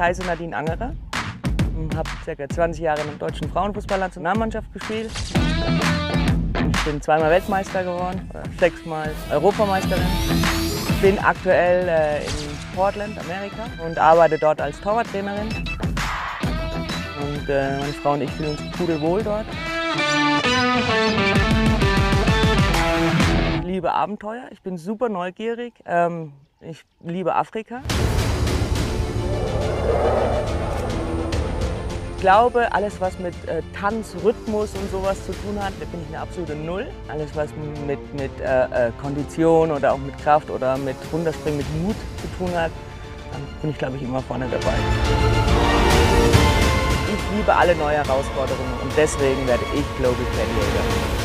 heiße Nadine Angerer, habe ca. 20 Jahre in der deutschen Frauenfußballnationalmannschaft gespielt. Ich bin zweimal Weltmeister geworden, sechsmal Europameisterin. Ich bin aktuell äh, in Portland, Amerika und arbeite dort als Torwarttrainerin. Und äh, meine Frau und ich fühlen uns pudelwohl dort. Ich liebe Abenteuer, ich bin super neugierig. Ähm, ich liebe Afrika. Glaube, alles, was mit äh, Tanz, Rhythmus und sowas zu tun hat, da bin ich eine absolute Null. Alles, was mit, mit äh, äh, Kondition oder auch mit Kraft oder mit Runterspringen, mit Mut zu tun hat, bin ich, glaube ich, immer vorne dabei. Ich liebe alle neue Herausforderungen und deswegen werde ich Global Gladiator.